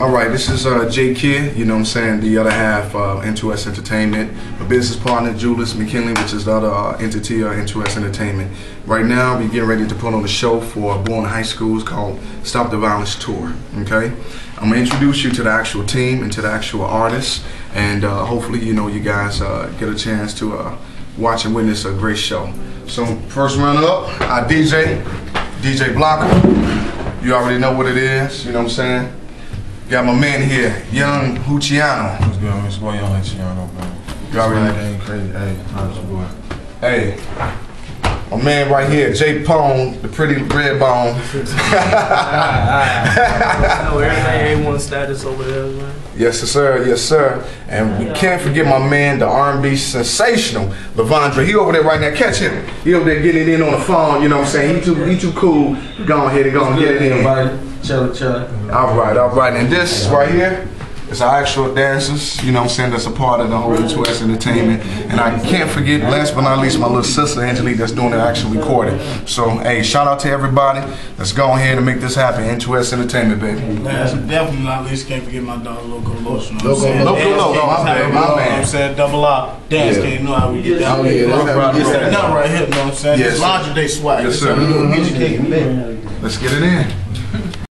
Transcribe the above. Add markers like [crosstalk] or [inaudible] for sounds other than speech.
All right, this is uh, Jay Kidd, you know what I'm saying, the other half, uh, N2S Entertainment. My business partner, Julius McKinley, which is the other uh, entity of N2S Entertainment. Right now, we're getting ready to put on a show for Bowen High Schools called Stop the Violence Tour, okay? I'm gonna introduce you to the actual team and to the actual artists, and uh, hopefully, you know, you guys uh, get a chance to uh, watch and witness a great show. So, first runner up, our DJ, DJ Blokka. You already know what it is, you know what I'm saying? Got my man here, Young HoodChiano. What's good, man? It's your boy Young HoodChiano, man. You already know. ain't crazy. Hey, how's your boy? Hey, my man right here, JeyPone, the pretty red bone. [laughs] everything A1 status over there, man. Yes, sir. Yes, sir. And we can't forget my man, the R&B sensational, LovAndre. He over there right now. Catch him. He over there getting it in on the phone. You know what I'm saying? He too, he too cool. Go ahead and go and get it in. Everybody, chill, chill. All right, all right. And this right here is our actual dancers, you know what I'm saying, that's a part of the whole 2S Entertainment. And I can't forget, last but not least, my little sister Angelique that's doing the actual recording. So, hey, shout out to everybody. Let's go ahead and make this happen. N2S Entertainment, baby. Last but definitely not least, can't forget my dog Loco Lotion. Loco Loco, Loco, my bad, my You know what bad. I'm saying? Double out. Dance Yeah. can't know how we get that. Oh, yeah, that's how we get It's that. that right here, you know what I'm saying? Yes, It's sir. laundry day swag. Yes, sir. Get your cake and bake. Let's get it in.